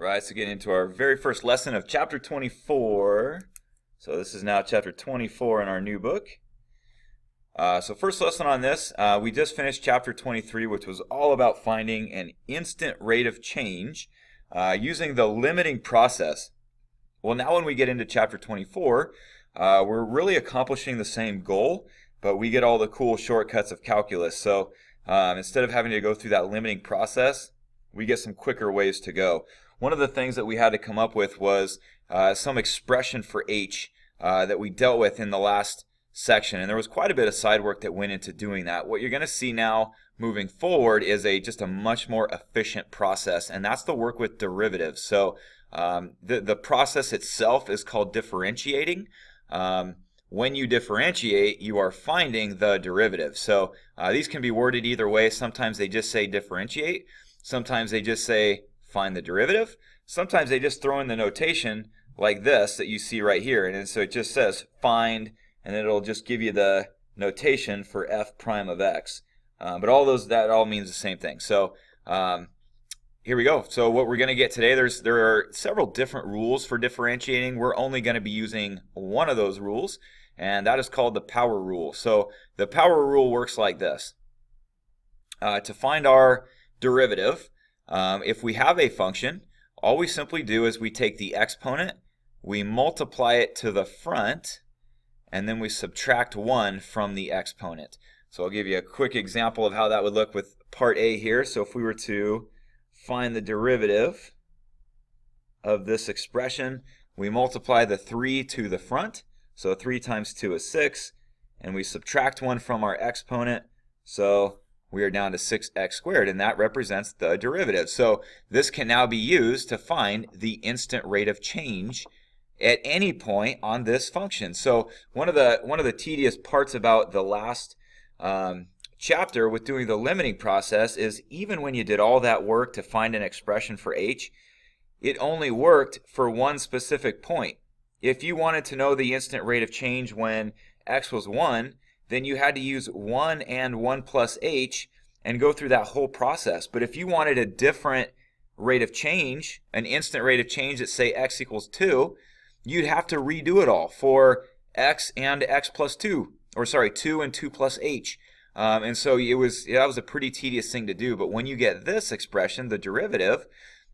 Right, so getting into our very first lesson of chapter 24. So this is now chapter 24 in our new book. Uh, so first lesson on this, uh, we just finished chapter 23, which was all about finding an instant rate of change uh, using the limiting process. Well, now when we get into chapter 24, uh, we're really accomplishing the same goal, but we get all the cool shortcuts of calculus. So um, instead of having to go through that limiting process, we get some quicker ways to go. One of the things that we had to come up with was uh, some expression for h uh, that we dealt with in the last section, and there was quite a bit of side work that went into doing that. What you're going to see now moving forward is a just a much more efficient process, and that's the work with derivatives. So um, the the process itself is called differentiating. Um, when you differentiate, you are finding the derivative. So uh, these can be worded either way. Sometimes they just say differentiate. Sometimes they just say find the derivative. Sometimes they just throw in the notation like this that you see right here. And so it just says find, and it'll just give you the notation for f prime of x. Um, but all those, that all means the same thing. So um, here we go. So what we're going to get today, there's there are several different rules for differentiating. We're only going to be using one of those rules, and that is called the power rule. So the power rule works like this. Uh, to find our derivative, um, if we have a function, all we simply do is we take the exponent, we multiply it to the front, and then we subtract 1 from the exponent. So I'll give you a quick example of how that would look with part A here. So if we were to find the derivative of this expression, we multiply the 3 to the front. So 3 times 2 is 6. And we subtract 1 from our exponent. So we are down to 6x squared, and that represents the derivative. So this can now be used to find the instant rate of change at any point on this function. So one of the one of the tedious parts about the last um, chapter with doing the limiting process is even when you did all that work to find an expression for h, it only worked for one specific point. If you wanted to know the instant rate of change when x was 1, then you had to use 1 and 1 plus h and go through that whole process. But if you wanted a different rate of change, an instant rate of change that say x equals 2, you'd have to redo it all for x and x plus 2, or sorry, 2 and 2 plus h. Um, and so it was that was a pretty tedious thing to do. But when you get this expression, the derivative,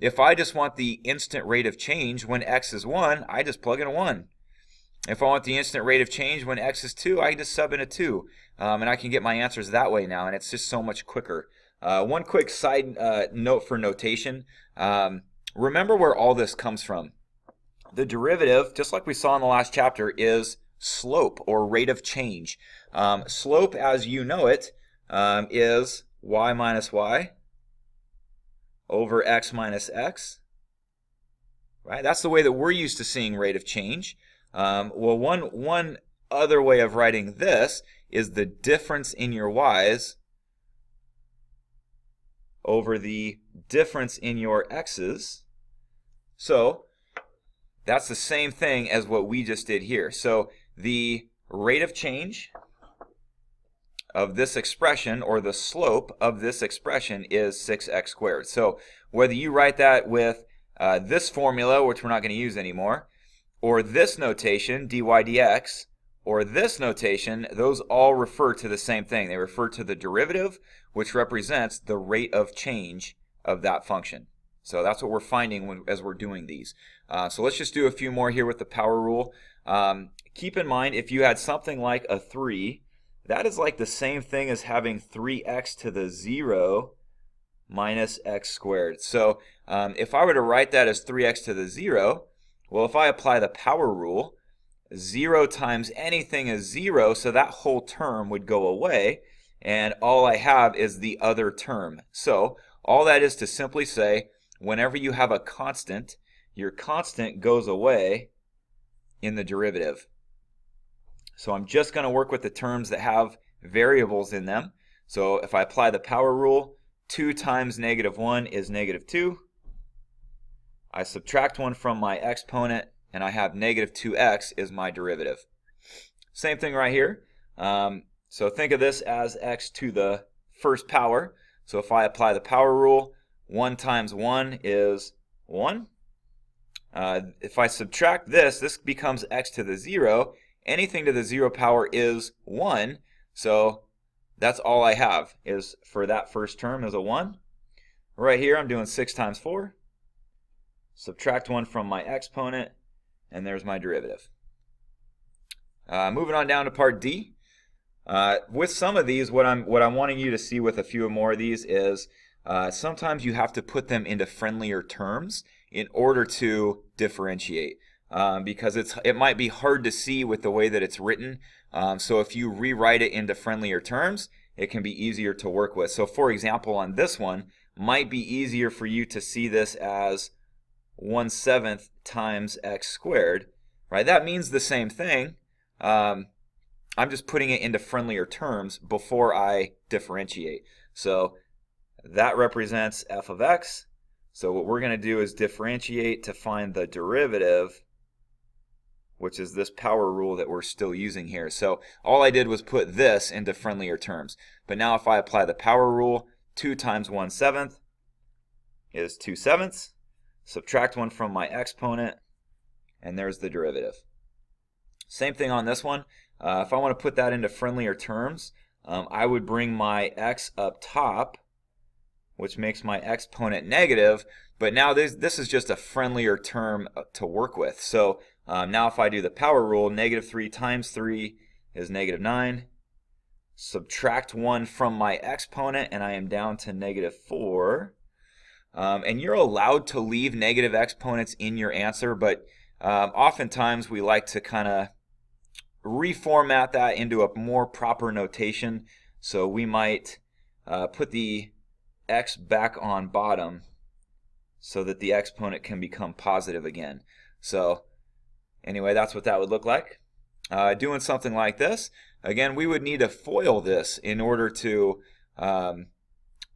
if I just want the instant rate of change when x is 1, I just plug in a 1. If I want the instant rate of change when x is 2, I can just sub in a 2. Um, and I can get my answers that way now, and it's just so much quicker. Uh, one quick side uh, note for notation. Um, remember where all this comes from. The derivative, just like we saw in the last chapter, is slope or rate of change. Um, slope, as you know it, um, is y minus y over x minus x. Right? That's the way that we're used to seeing rate of change. Um, well, one, one other way of writing this is the difference in your y's over the difference in your x's. So that's the same thing as what we just did here. So the rate of change of this expression, or the slope of this expression, is 6x squared. So whether you write that with uh, this formula, which we're not going to use anymore, or this notation, dy dx, or this notation, those all refer to the same thing. They refer to the derivative, which represents the rate of change of that function. So that's what we're finding when, as we're doing these. Uh, so let's just do a few more here with the power rule. Um, keep in mind, if you had something like a 3, that is like the same thing as having 3x to the 0 minus x squared. So um, if I were to write that as 3x to the 0, well, if I apply the power rule, 0 times anything is 0, so that whole term would go away, and all I have is the other term. So all that is to simply say, whenever you have a constant, your constant goes away in the derivative. So I'm just going to work with the terms that have variables in them. So if I apply the power rule, 2 times negative 1 is negative 2. I subtract 1 from my exponent, and I have negative 2x is my derivative. Same thing right here. Um, so think of this as x to the first power. So if I apply the power rule, 1 times 1 is 1. Uh, if I subtract this, this becomes x to the 0. Anything to the 0 power is 1. So that's all I have is for that first term is a 1. Right here I'm doing 6 times 4. Subtract 1 from my exponent, and there's my derivative. Uh, moving on down to part D. Uh, with some of these, what I'm what I'm wanting you to see with a few more of these is uh, sometimes you have to put them into friendlier terms in order to differentiate. Um, because it's it might be hard to see with the way that it's written. Um, so if you rewrite it into friendlier terms, it can be easier to work with. So for example, on this one, might be easier for you to see this as 1 seventh times x squared, right? That means the same thing. Um, I'm just putting it into friendlier terms before I differentiate. So that represents f of x. So what we're going to do is differentiate to find the derivative, which is this power rule that we're still using here. So all I did was put this into friendlier terms. But now if I apply the power rule, 2 times 1 seventh is 2 sevenths. Subtract 1 from my exponent, and there's the derivative. Same thing on this one. Uh, if I want to put that into friendlier terms, um, I would bring my x up top, which makes my exponent negative, but now this, this is just a friendlier term uh, to work with. So um, now if I do the power rule, negative 3 times 3 is negative 9. Subtract 1 from my exponent, and I am down to negative 4. Um, and you're allowed to leave negative exponents in your answer, but um, oftentimes we like to kind of reformat that into a more proper notation. So we might uh, put the x back on bottom so that the exponent can become positive again. So anyway, that's what that would look like. Uh, doing something like this, again, we would need to FOIL this in order to um,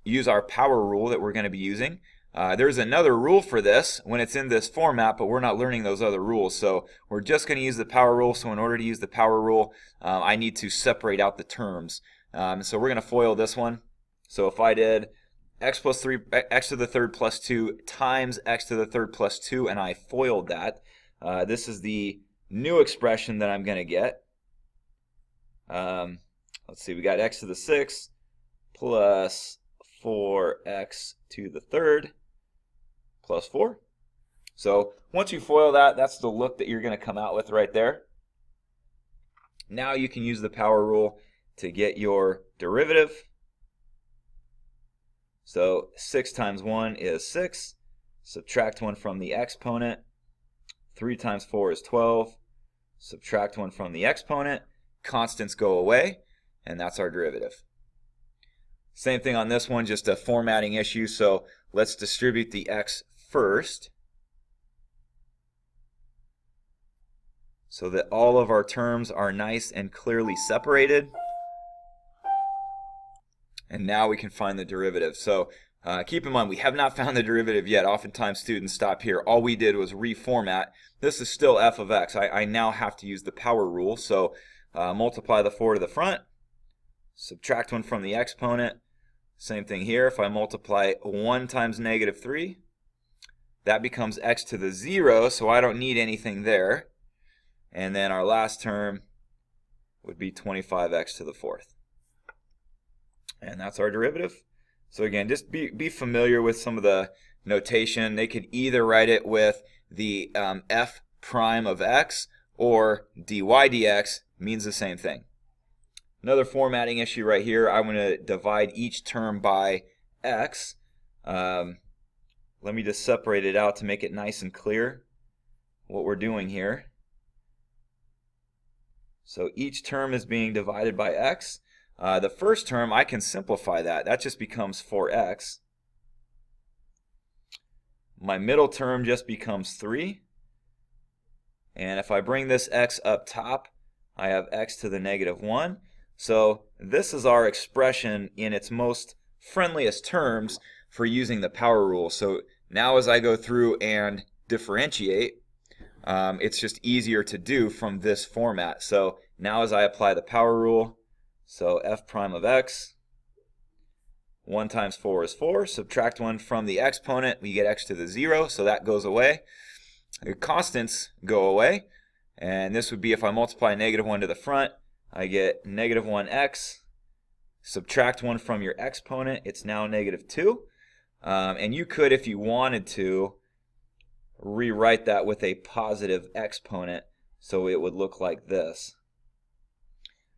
use our power rule that we're going to be using. Uh, there's another rule for this when it's in this format, but we're not learning those other rules. So we're just going to use the power rule. So in order to use the power rule, uh, I need to separate out the terms. Um, so we're going to FOIL this one. So if I did x plus 3, x to the third plus 2 times x to the third plus 2, and I FOILed that, uh, this is the new expression that I'm going to get. Um, let's see, we got x to the 6 plus 4x to the third plus 4. So once you FOIL that, that's the look that you're going to come out with right there. Now you can use the power rule to get your derivative. So 6 times 1 is 6. Subtract 1 from the exponent. 3 times 4 is 12. Subtract 1 from the exponent. Constants go away, and that's our derivative. Same thing on this one, just a formatting issue. So let's distribute the x first so that all of our terms are nice and clearly separated. And now we can find the derivative. So uh, keep in mind, we have not found the derivative yet. Oftentimes students stop here. All we did was reformat. This is still f of x. I, I now have to use the power rule. So uh, multiply the 4 to the front, subtract 1 from the exponent, same thing here. If I multiply 1 times negative 3, that becomes x to the 0, so I don't need anything there. And then our last term would be 25x to the fourth. And that's our derivative. So again, just be, be familiar with some of the notation. They could either write it with the um, f prime of x or dy dx means the same thing. Another formatting issue right here, I'm going to divide each term by x. Um, let me just separate it out to make it nice and clear what we're doing here. So each term is being divided by x. Uh, the first term, I can simplify that. That just becomes 4x. My middle term just becomes 3. And if I bring this x up top, I have x to the negative 1. So this is our expression in its most friendliest terms for using the power rule. So now as I go through and differentiate, um, it's just easier to do from this format. So now as I apply the power rule, so f prime of x, 1 times 4 is 4. Subtract 1 from the exponent, we get x to the 0, so that goes away. The constants go away, and this would be if I multiply negative 1 to the front, I get negative 1x. Subtract 1 from your exponent, it's now negative 2. Um, and you could, if you wanted to, rewrite that with a positive exponent so it would look like this.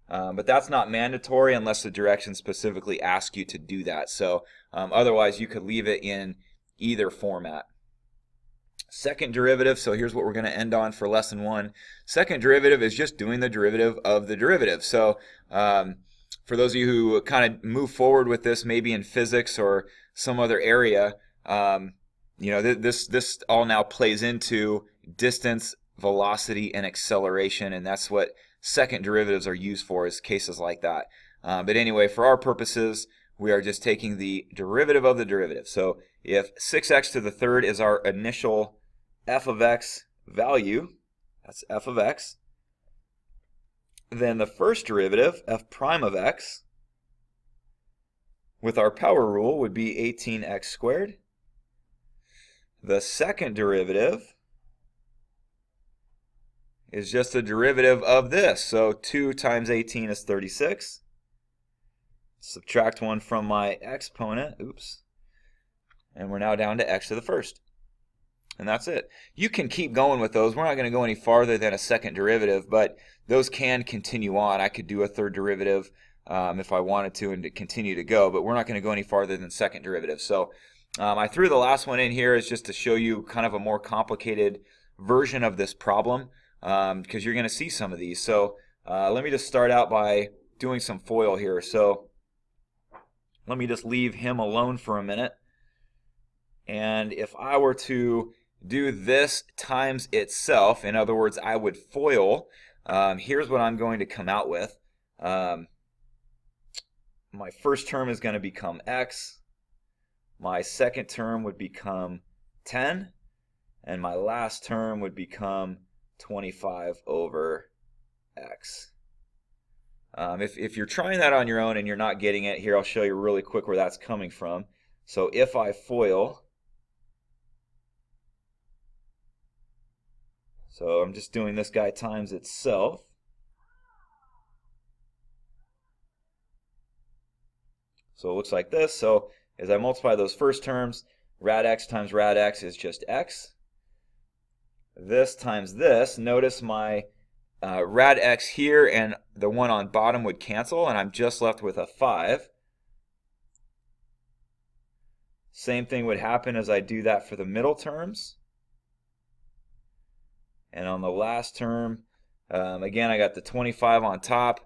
Um, but that's not mandatory unless the directions specifically ask you to do that. So um, otherwise you could leave it in either format. Second derivative, so here's what we're going to end on for lesson one. Second derivative is just doing the derivative of the derivative. So um, for those of you who kind of move forward with this, maybe in physics or some other area, um, you know, th this this all now plays into distance, velocity, and acceleration, and that's what second derivatives are used for is cases like that. Uh, but anyway, for our purposes, we are just taking the derivative of the derivative. So if 6x to the third is our initial f of x value, that's f of x, then the first derivative, f prime of x, with our power rule would be 18x squared. The second derivative is just the derivative of this. So 2 times 18 is 36. Subtract 1 from my exponent. Oops. And we're now down to x to the first. And that's it. You can keep going with those. We're not going to go any farther than a second derivative, but those can continue on. I could do a third derivative um, if I wanted to and to continue to go, but we're not going to go any farther than second derivative. So um, I threw the last one in here is just to show you kind of a more complicated version of this problem because um, you're going to see some of these. So uh, let me just start out by doing some FOIL here. So let me just leave him alone for a minute. And if I were to do this times itself, in other words, I would FOIL, um, here's what I'm going to come out with. Um, my first term is going to become x. My second term would become 10. And my last term would become 25 over x. Um, if, if you're trying that on your own and you're not getting it, here I'll show you really quick where that's coming from. So if I FOIL, so I'm just doing this guy times itself. So it looks like this. So as I multiply those first terms, rad x times rad x is just x this times this, notice my uh, rad x here and the one on bottom would cancel, and I'm just left with a 5. Same thing would happen as I do that for the middle terms. And on the last term, um, again, I got the 25 on top,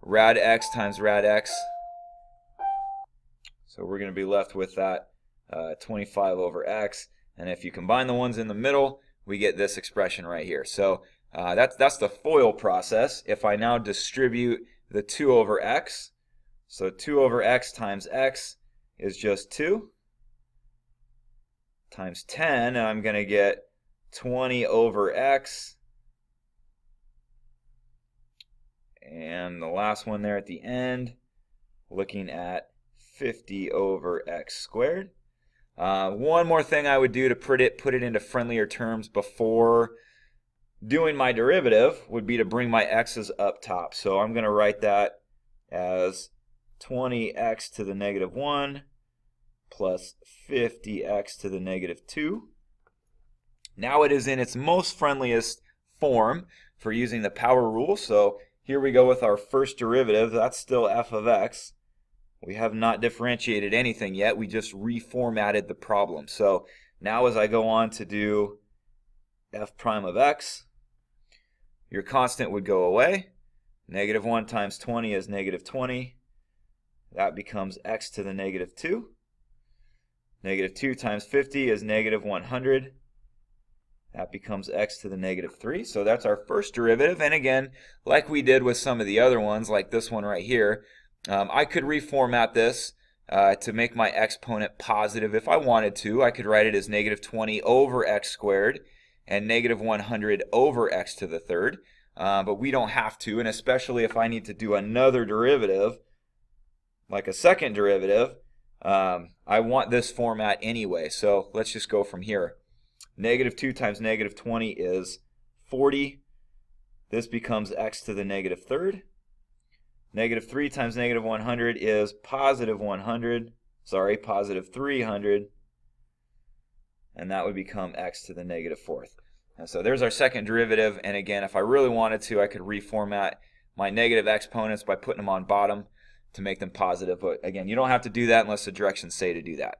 rad x times rad x. So we're going to be left with that uh, 25 over x. And if you combine the ones in the middle, we get this expression right here. So uh, that's, that's the FOIL process. If I now distribute the 2 over x, so 2 over x times x is just 2 times 10, and I'm going to get 20 over x. And the last one there at the end, looking at 50 over x squared. Uh, one more thing I would do to put it put it into friendlier terms before doing my derivative would be to bring my x's up top. So I'm going to write that as 20x to the negative 1 plus 50x to the negative 2. Now it is in its most friendliest form for using the power rule. So here we go with our first derivative. That's still f of x. We have not differentiated anything yet. We just reformatted the problem. So now as I go on to do f prime of x, your constant would go away. Negative 1 times 20 is negative 20. That becomes x to the negative 2. Negative 2 times 50 is negative 100. That becomes x to the negative 3. So that's our first derivative. And again, like we did with some of the other ones, like this one right here, um, I could reformat this uh, to make my exponent positive if I wanted to. I could write it as negative 20 over x squared and negative 100 over x to the third. Uh, but we don't have to, and especially if I need to do another derivative, like a second derivative, um, I want this format anyway, so let's just go from here. Negative 2 times negative 20 is 40. This becomes x to the negative third. Negative 3 times negative 100 is positive 100. Sorry, positive 300. And that would become x to the negative fourth. And so there's our second derivative. And again, if I really wanted to, I could reformat my negative exponents by putting them on bottom to make them positive. But again, you don't have to do that unless the directions say to do that.